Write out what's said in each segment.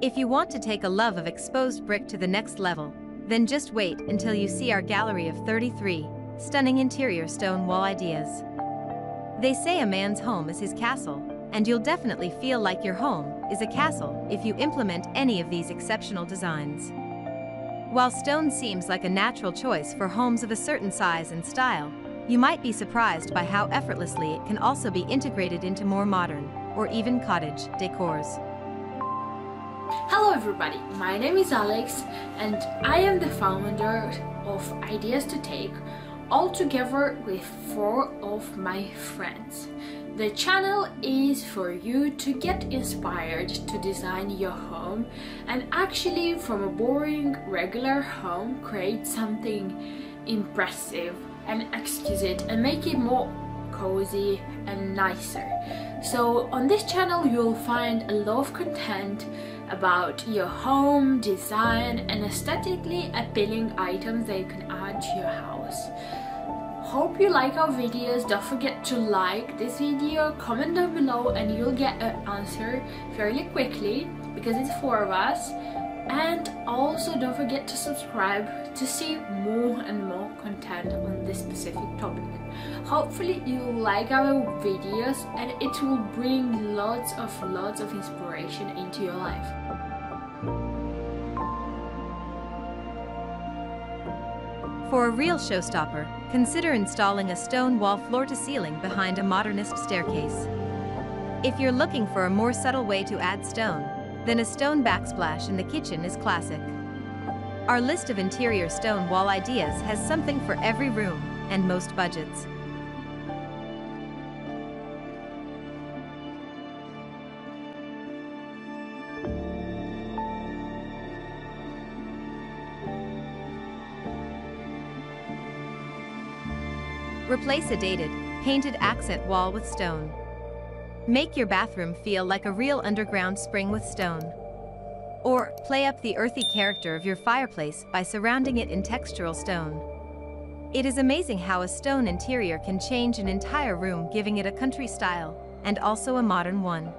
If you want to take a love of exposed brick to the next level, then just wait until you see our gallery of 33 stunning interior stone wall ideas. They say a man's home is his castle, and you'll definitely feel like your home is a castle if you implement any of these exceptional designs. While stone seems like a natural choice for homes of a certain size and style, you might be surprised by how effortlessly it can also be integrated into more modern, or even cottage, decors. Hello everybody, my name is Alex and I am the founder of Ideas to Take all together with four of my friends. The channel is for you to get inspired to design your home and actually from a boring regular home create something impressive and exquisite and make it more cozy and nicer. So on this channel you'll find a lot of content about your home, design and aesthetically appealing items that you can add to your house. Hope you like our videos, don't forget to like this video, comment down below and you'll get an answer fairly quickly because it's four of us and also don't forget to subscribe to see more and more content on this specific topic hopefully you like our videos and it will bring lots of lots of inspiration into your life For a real showstopper, consider installing a stone wall floor-to-ceiling behind a modernist staircase. If you're looking for a more subtle way to add stone, then a stone backsplash in the kitchen is classic. Our list of interior stone wall ideas has something for every room and most budgets. Replace a dated, painted accent wall with stone. Make your bathroom feel like a real underground spring with stone. Or play up the earthy character of your fireplace by surrounding it in textural stone. It is amazing how a stone interior can change an entire room giving it a country style, and also a modern one.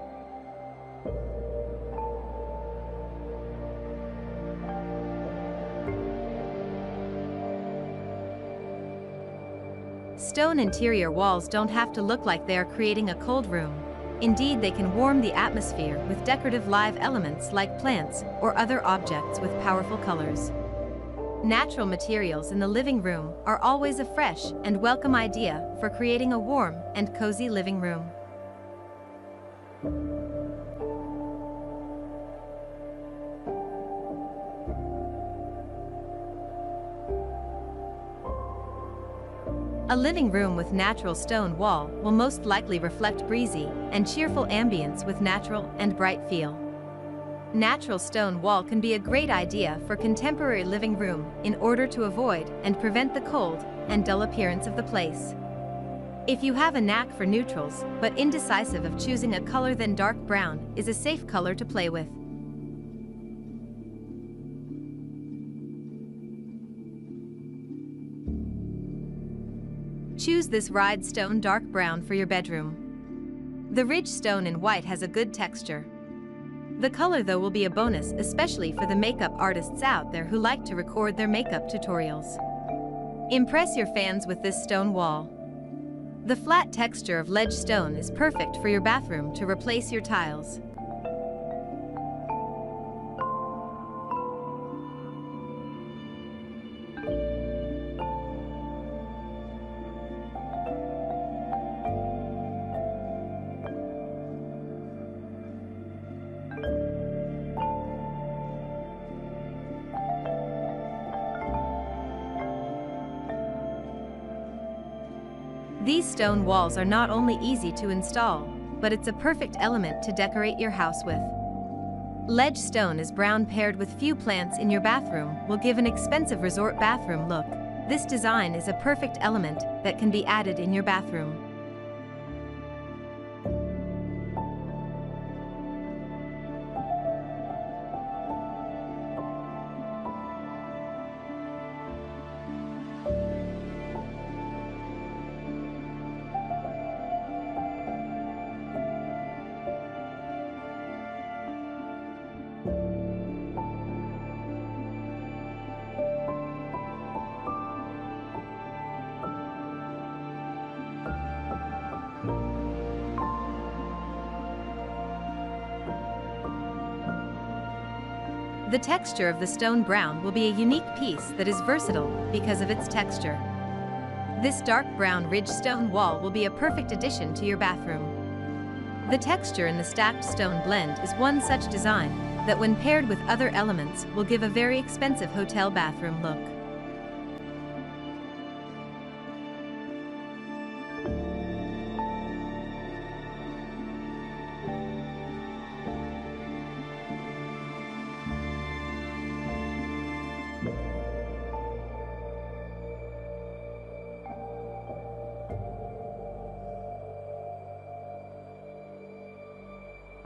Stone interior walls don't have to look like they are creating a cold room. Indeed, they can warm the atmosphere with decorative live elements like plants or other objects with powerful colors. Natural materials in the living room are always a fresh and welcome idea for creating a warm and cozy living room. A living room with natural stone wall will most likely reflect breezy and cheerful ambience with natural and bright feel. Natural stone wall can be a great idea for contemporary living room in order to avoid and prevent the cold and dull appearance of the place. If you have a knack for neutrals but indecisive of choosing a color then dark brown is a safe color to play with. Choose this Rhinestone dark brown for your bedroom. The ridge stone in white has a good texture. The color though will be a bonus especially for the makeup artists out there who like to record their makeup tutorials. Impress your fans with this stone wall. The flat texture of ledge stone is perfect for your bathroom to replace your tiles. These stone walls are not only easy to install, but it's a perfect element to decorate your house with. Ledge stone is brown paired with few plants in your bathroom will give an expensive resort bathroom look. This design is a perfect element that can be added in your bathroom. The texture of the stone brown will be a unique piece that is versatile because of its texture. This dark brown ridge stone wall will be a perfect addition to your bathroom. The texture in the stacked stone blend is one such design that when paired with other elements will give a very expensive hotel bathroom look.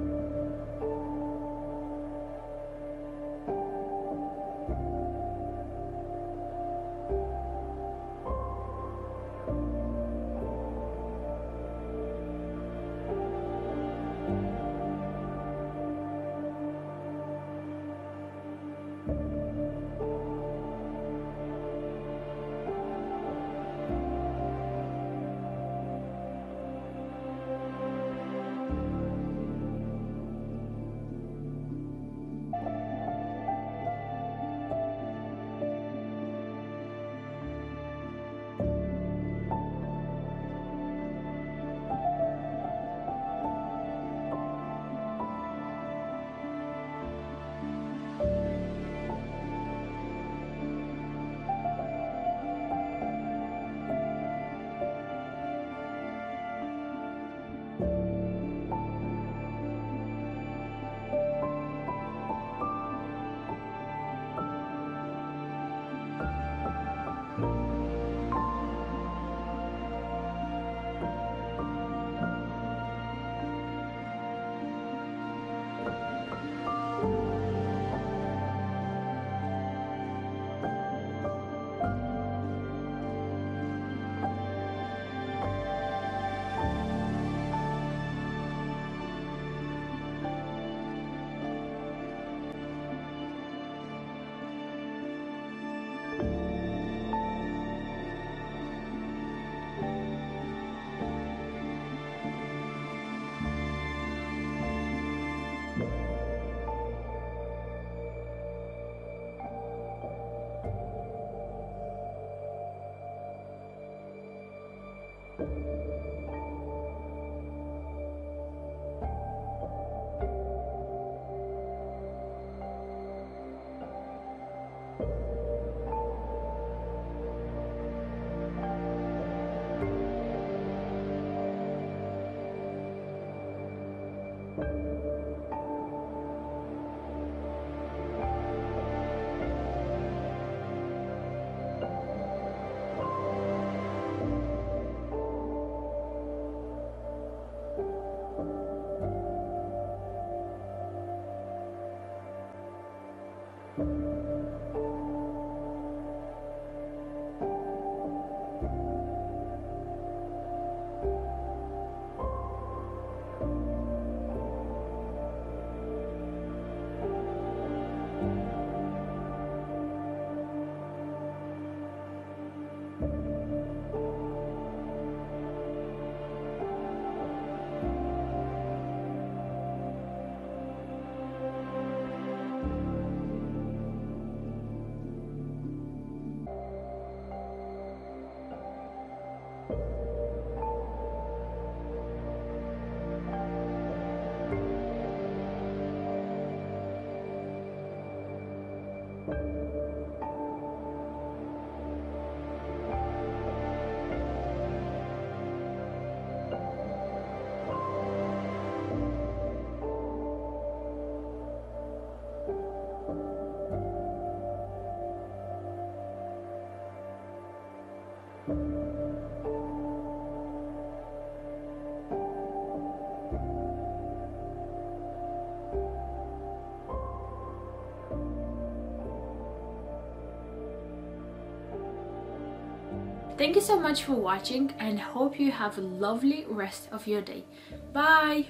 うん。うん。Thank you so much for watching and hope you have a lovely rest of your day. Bye!